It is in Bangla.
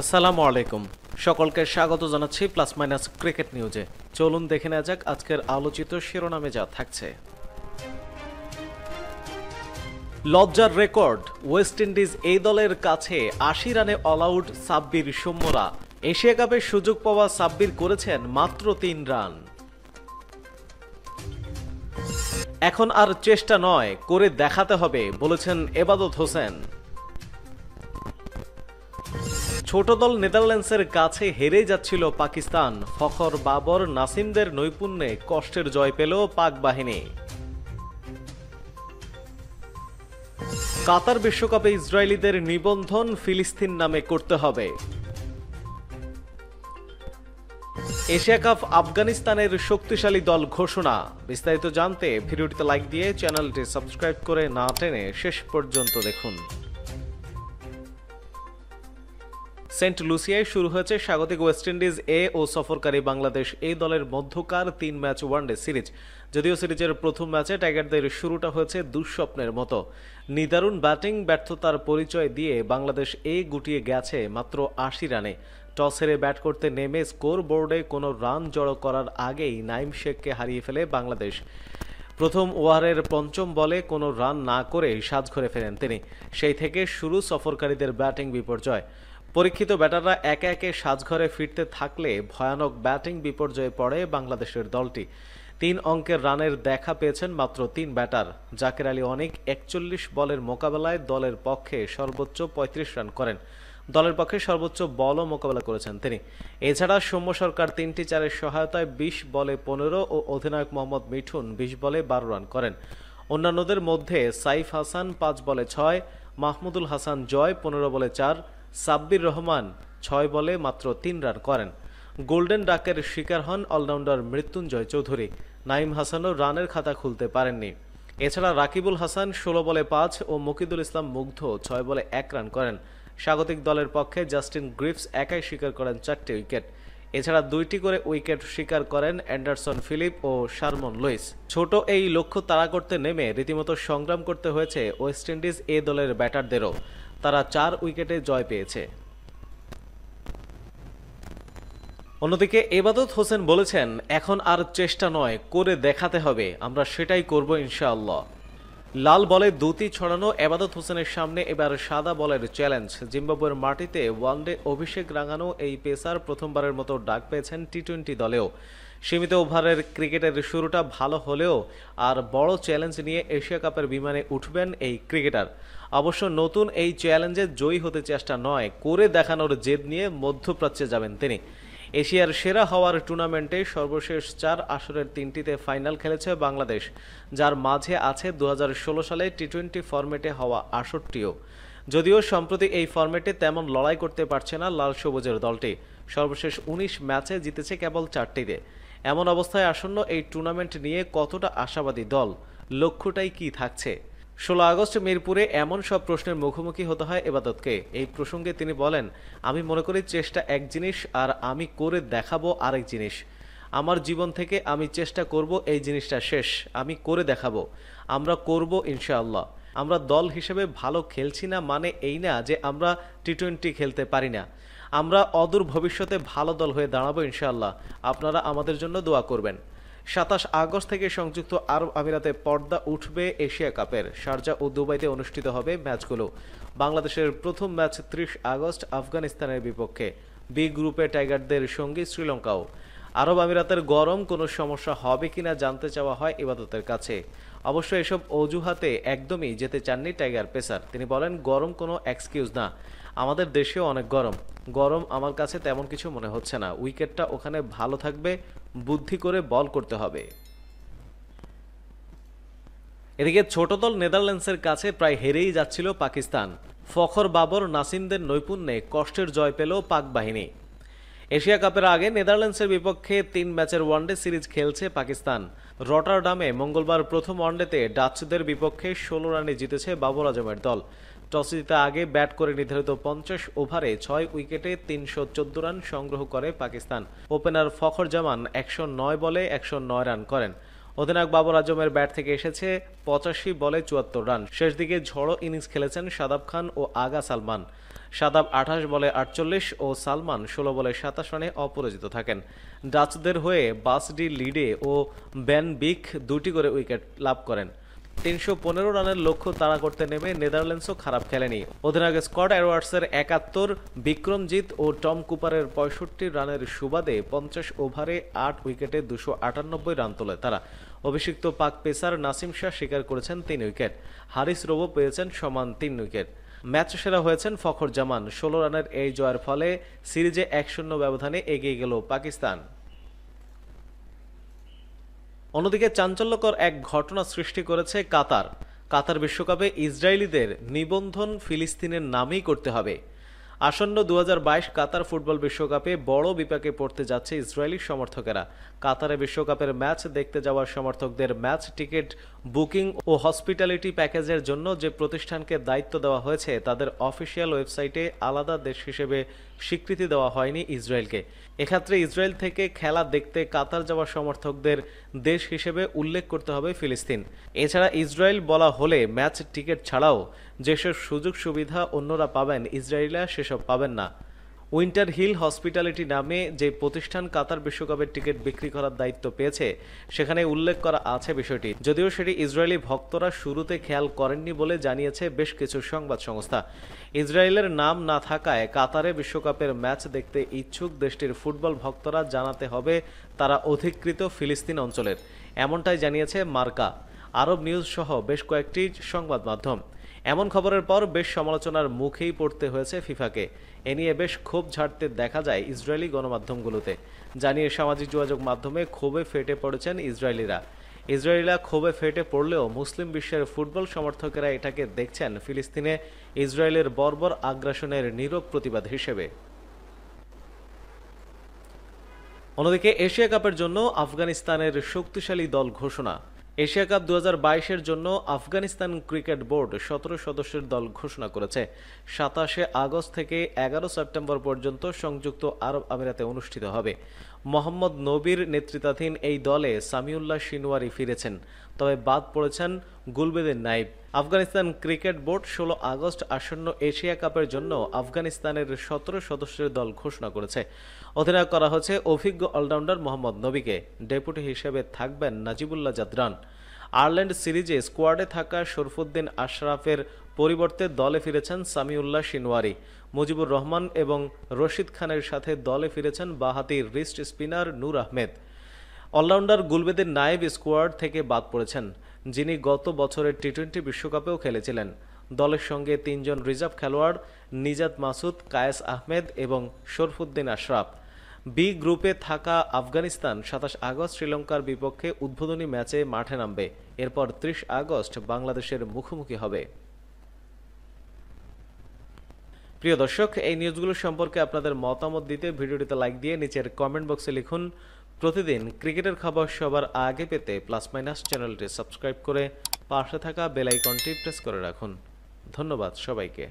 আসসালামু আলাইকুম। সকলকে স্বাগত জানাচ্ছি প্লাস মাইনাস ক্রিকেট নিউজে। চলুন দেখে নেওয়া যাক আজকের আলোচিত শিরোনামে যা থাকছে। লজ্জার রেকর্ড, ওয়েস্ট ইন্ডিজ এই দলের কাছে আশি রানে অল আউট সাব্বির সৌম্যরা এশিয়া কাপের সুযোগ পাওয়া সাব্বির করেছেন মাত্র তিন রান। এখন আর চেষ্টা নয়, করে দেখাতে হবে, বলেছেন এবাদত হোসেন। ছোট দল নেদারল্যান্ডসের কাছে হেরে যাচ্ছিল পাকিস্তান। ফখর বাবর নাসিমদের নৈপুণ্যে কষ্টের জয় পেল পাক বাহিনী। কাতার বিশ্বকাপে ইসরায়েলিদের নিবন্ধন ফিলিস্তিন নামে করতে হবে। এশিয়া কাপ আফগানিস্তানের শক্তিশালী দল ঘোষণা। বিস্তারিত জানতে ভিডিওটিতে লাইক দিয়ে চ্যানেলটি সাবস্ক্রাইব করে না টেনে শেষ পর্যন্ত দেখুন। সেন্ট লুসিয়ায় শুরু হয়েছে স্বাগতিক ওয়েস্ট ইন্ডিজ এ ও সফরকারী বাংলাদেশ এই দলের মধ্যকার তিন ম্যাচ ওয়ানডে সিরিজ। যদিও সিরিজের প্রথম ম্যাচে টাইগারদের শুরুটা হয়েছে দুঃস্বপ্নের মতো। নিদারুণ ব্যাটিং, ব্যর্থতার পরিচয় দিয়ে বাংলাদেশ এ গুটিয়ে গেছে মাত্র আশি রানে। টস হেরে ব্যাট করতে নেমে স্কোর বোর্ডে কোনো রান জড়ো করার আগেই নাইম শেখকে হারিয়ে ফেলে বাংলাদেশ। প্রথম ওভারের পঞ্চম বলে কোনো রান না করে সাজঘরে ফেরেন তিনি। সেই থেকে শুরু সফরকারীদের ব্যাটিং বিপর্যয়। পরীক্ষিত ব্যাটাররা একে একে সাজঘরে ফিরতে থাকলে ভয়ানক ব্যাটিং বিপর্যয়ে পড়ে বাংলাদেশের দলটি। তিন অঙ্কের রানের দেখা পেয়েছেন মাত্র তিন ব্যাটার। জাকের আলী অনেক একচল্লিশ বলের মোকাবেলায় দলের পক্ষে সর্বোচ্চ পঁয়ত্রিশ রান করেন। দলের পক্ষে সর্বোচ্চ বলও মোকাবেলা করেছেন তিনি। এছাড়া সৌম্য সরকার তিনটি চারের সহায়তায় বিশ বলে পনেরো ও অধিনায়ক মোহাম্মদ মিঠুন বিশ বলে বারো রান করেন। অন্যান্যদের মধ্যে সাইফ হাসান পাঁচ বলে ছয়, মাহমুদুল হাসান জয় পনেরো বলে চার সাব্বির রহমান ছয় বলে মাত্র তিন রান করেন। গোল্ডেন ডাকের শিকার হন অলরাউন্ডার মৃত্যুঞ্জয় চৌধুরী। নাইম হাসানও রানের খাতা খুলতে পারেননি। এছাড়া রাকিবুল হাসান ষোলো বলে পাঁচ ও মকিদুল ইসলাম মুগ্ধ ছয় বলে এক রান করেন। স্বাগতিক দলের পক্ষে জাস্টিন গ্রিফস একাই শিকার করেন চারটি উইকেট। এছাড়া দুইটি করে উইকেট শিকার করেন অ্যান্ডারসন ফিলিপ ও শারমন লুইস। ছোট এই লক্ষ্য তাড়া করতে নেমে রীতিমতো সংগ্রাম করতে হয়েছে ওয়েস্ট ইন্ডিজ এ দলের ব্যাটারদেরও। তারা চার উইকেটে জয় পেয়েছে। অন্যদিকে এবাদত হোসেন বলেছেন, এখন আর চেষ্টা নয়, করে দেখাতে হবে, আমরা সেটাই করব ইনশাআল্লাহ। লাল বলে দুটি ছড়ানো এবাদত হোসেনের সামনে এবার সাদা বলের চ্যালেঞ্জ, জিম্বাবুয়ের মাটিতে ওয়ানডে অভিষেক রাঙানো এই পেসার প্রথমবারের মতো ডাক পেয়েছেন টি টোয়েন্টি দলেও। সীমিত ওভারের ক্রিকেটের শুরুটা ভালো হলেও আর বড় চ্যালেঞ্জ নিয়ে এশিয়া কাপের বিমানে উঠবেন এই ক্রিকেটার। অবশ্য নতুন এই চ্যালেঞ্জে জয়ী হতে চেষ্টা নয়, করে দেখানোর জেদ নিয়ে মধ্যপ্রাচ্যে যাবেন তিনি। এশিয়ার সেরা হওয়ার টুর্নামেন্টে সর্বশেষ চার আসরের তিনটিতে ফাইনাল খেলেছে বাংলাদেশ, যার মাঝে আছে দু হাজার ষোলো সালে টি টোয়েন্টি ফরম্যাটে হওয়া আসরটিও যদিও সম্প্রতি এই ফরম্যাটে তেমন লড়াই করতে পারছে না লাল সবুজের দলটি। সর্বশেষ উনিশ ম্যাচে জিতেছে কেবল চারটিতে। এমন অবস্থায় আসন্ন এই টুর্নামেন্ট নিয়ে কতটা আশাবাদী দল? লক্ষ্যটাই কি থাকছে? ষোলো আগস্ট মিরপুরে এমন সব প্রশ্নের মুখোমুখি হতে হয় এবাদতকে। এই প্রসঙ্গে তিনি বলেন, আমি মনে করি চেষ্টা এক জিনিস আর আমি করে দেখাবো আরেক জিনিস। আমার জীবন থেকে আমি চেষ্টা করব এই জিনিসটা শেষ। আমি করে দেখাবো। আমরা করব ইনশাআল্লাহ। আমরা দল হিসেবে ভালো খেলছি না মানে এই না যে আমরা টি টোয়েন্টি খেলতে পারি না। আমরা অদূর ভবিষ্যতে ভালো দল হয়ে দাঁড়াবো ইনশাআল্লাহ। আপনারা আমাদের জন্য দোয়া করবেন। সাতাশ আগস্ট থেকে সংযুক্ত আরব আমিরাতে পর্দা উঠবে এশিয়া কাপের। শারজা ও দুবাইতে অনুষ্ঠিত হবে ম্যাচগুলো। বাংলাদেশের প্রথম ম্যাচ ত্রিশ আগস্ট আফগানিস্তানের বিপক্ষে। বি গ্রুপে টাইগারদের সঙ্গে শ্রীলঙ্কাও। আরব আমিরাতের গরম কোনো সমস্যা হবে কিনা জানতে চাওয়া হয় ইবাদতের কাছে। অবশ্য এসব অজুহাতে একদমই যেতে চাননি টাইগার পেসার। তিনি বলেন, গরম কোনো এক্সকিউজ না। আমাদের দেশেও অনেক গরম। গরম আমার কাছে তেমন কিছু মনে হচ্ছে না। উইকেটটা ওখানে ভালো থাকবে, বুদ্ধি করে বল করতে হবে। এদিকে ছোট দল নেদারল্যান্ডসের কাছে প্রায় হেরেই যাচ্ছিল পাকিস্তান। ফখর বাবর নাসিমদের নৈপুণ্যে কষ্টের জয় পেল পাক বাহিনী। এশিয়া কাপের আগে নেদারল্যান্ডসের বিপক্ষে তিন ম্যাচের ওয়ানডে সিরিজ খেলছে পাকিস্তান। রটারডামে মঙ্গলবার প্রথম ওয়ানডেতে ডাচদের বিপক্ষে ষোলো রানে জিতেছে বাবর আজমের দল। টস জিতে আগে ব্যাট করে নির্ধারিত পঞ্চাশ ওভারে ছয় উইকেটে তিনশো চোদ্দ রান সংগ্রহ করে পাকিস্তান। ওপেনার ফখর জামান একশো নয় বলে একশো নয় রান করেন। অধিনায়ক বাবর আজমের ব্যাট থেকে এসেছে পঁচাশি বলে চুয়াত্তর রান। শেষ দিকে ঝড়ো ইনিংস খেলেছেন সাদাব খান ও আগা সালমান। সাদাব আঠাশ বলে আটচল্লিশ ও সালমান ষোলো বলে সাতাশ রানে অপরাজিত থাকেন। ডাচদের হয়ে বাসডি, লিডে ও ব্যান বিক দুটি করে উইকেট লাভ করেন। তিনশো পনেরো রানের লক্ষ্য তাড়া করতে নেমে নেদারল্যান্ডসও খারাপ খেলেনি। অধিনায়ক স্কট অ্যারোয়ার্সের একাত্তর, বিক্রমজিৎ ও টম কুপারের পঁয়ষট্টি রানের সুবাদে পঞ্চাশ ওভারে আট উইকেটে দুশো আটানব্বই রান তোলে তারা। অভিষিক্ত পাক পেসার নাসিম শাহ স্বীকার করেছেন তিন উইকেট। হারিস রোবো পেয়েছেন সমান তিন উইকেট। ম্যাচ সেরা হয়েছেন ফখর জামান। ষোলো রানের এই জয়ের ফলে সিরিজে এক শূন্য ব্যবধানে এগিয়ে গেল পাকিস্তান। অন্যদিকে চাঞ্চল্যকর এক ঘটনা সৃষ্টি করেছে কাতার। কাতার বিশ্বকাপে ইসরায়েলিদের নিবন্ধন ফিলিস্তিনের নামেই করতে হবে। আসন্ন দু হাজার বাইশ কাতার ফুটবল বিশ্বকাপে বড় বিপাকে পড়তে যাচ্ছে ইসরায়েলি সমর্থকেরা। কাতারে বিশ্বকাপের ম্যাচ দেখতে যাওয়ার সমর্থকদের ম্যাচ টিকিট, বুকিং ও হসপিটালিটি প্যাকেজের জন্য যে প্রতিষ্ঠানকে দায়িত্ব দেওয়া হয়েছে, তাদের অফিসিয়াল ওয়েবসাইটে আলাদা দেশ হিসেবে স্বীকৃতি দেওয়া হয়নি ইসরায়েলকে। এক্ষেত্রে ইসরায়েল থেকে খেলা দেখতে কাতার যাওয়া সমর্থকদের দেশ হিসেবে উল্লেখ করতে হবে ফিলিস্তিন। এছাড়া ইসরায়েল বলা হলে ম্যাচ টিকিট ছাড়াও যেসব সুযোগ সুবিধা অন্যরা পাবেন, ইসরায়েলিরা সেসব পাবেন না। উইন্টার হিল হসপিটালিটি নামে যে প্রতিষ্ঠান কাতার বিশ্বকাপের টিকিট বিক্রি করার দায়িত্ব পেয়েছে, সেখানে উল্লেখ করা আছে বিষয়টি। যদিও সেটি ইসরায়েলি ভক্তরা শুরুতে খেয়াল করেননি বলে জানিয়েছে বেশ কিছু সংবাদ সংস্থা। ইসরায়েলের নাম না থাকায় কাতারে বিশ্বকাপের ম্যাচ দেখতে ইচ্ছুক দেশটির ফুটবল ভক্তরা জানাতে হবে তারা অধিকৃত ফিলিস্তিন অঞ্চলের। এমনটাই জানিয়েছে মার্কা। আরব নিউজ সহ বেশ কয়েকটি সংবাদ মাধ্যম। এমন খবরের পর বেশ সমালোচনার মুখেই পড়তে হয়েছে ফিফাকে। এ নিয়ে বেশ ক্ষোভ ঝাড়তে দেখা যায় ইসরায়েলি গণমাধ্যমগুলোতে। জানিয়ে সামাজিক যোগাযোগ মাধ্যমে ক্ষোভে ফেটে পড়েছেন ইসরায়েলিরা। ইসরায়েলিরা ক্ষোভে ফেটে পড়লেও মুসলিম বিশ্বের ফুটবল সমর্থকেরা এটাকে দেখছেন ফিলিস্তিনে ইসরায়েলের বর্বর আগ্রাসনের নীরব প্রতিবাদ হিসেবে। অন্যদিকে এশিয়া কাপের জন্য আফগানিস্তানের শক্তিশালী দল ঘোষণা। এশিয়া কাপ দু এর জন্য আফগানিস্তান ক্রিকেট বোর্ড সতেরো সদস্যের দল ঘোষণা করেছে। সাতাশে আগস্ট থেকে এগারো সেপ্টেম্বর পর্যন্ত সংযুক্ত আরব আমিরাতে অনুষ্ঠিত হবে। মোহাম্মদ নবীর নেতৃত্বাধীন এই দলে সামিউল্লাহ সিনওয়ারি ফিরেছেন। তবে বাদ পড়েছেন গুলবেদের নাইব। আফগানিস্তান ক্রিকেট বোর্ড ষোলো আগস্ট আসন্ন এশিয়া কাপের জন্য আফগানিস্তানের সতেরো সদস্যের দল ঘোষণা করেছে। অধিনায়ক করা হচ্ছে অভিজ্ঞ অলরাউন্ডার মোহাম্মদ নবীকে। ডেপুটি হিসেবে থাকবেন নাজিবুল্লাহ জাদরান। আয়ারল্যান্ড সিরিজে স্কোয়াডে থাকা শরফুদ্দিন আশরাফের পরিবর্তে দলে ফিরেছেন সামিউল্লাহ সিনওয়ারি মুজিবুর রহমান এবং রশিদ খানের সাথে দলে ফিরেছেন বাহাতি wrist spinner Noor Ahmad. Allrounder গুলবেদের Naib squad থেকে বাদ পড়েছেন, যিনি গত বছরের টি টোয়েন্টি বিশ্বকাপেও খেলেছিলেন। দলের সঙ্গে তিনজন রিজার্ভ খেলোয়াড়, নিজাত মাসুদ, কায়েস আহমেদ এবং শরফুদ্দিন আশরাফ। বি গ্রুপে থাকা আফগানিস্তান সাতাশ আগস্ট শ্রীলঙ্কার বিপক্ষে উদ্বোধনী ম্যাচে মাঠে নামবে। এরপর ত্রিশ আগস্ট বাংলাদেশের মুখোমুখি হবে। প্রিয় দর্শক, এই নিউজগুলো সম্পর্কে আপনাদের মতামত দিতে ভিডিওটিতে লাইক দিয়ে নিচের কমেন্ট বক্সে লিখুন। প্রতিদিন ক্রিকেটের খবর সবার আগে পেতে প্লাস মাইনাস চ্যানেলটি সাবস্ক্রাইব করে পাশে থাকা বেল আইকনটি প্রেস করে রাখুন। ধন্যবাদ সবাইকে।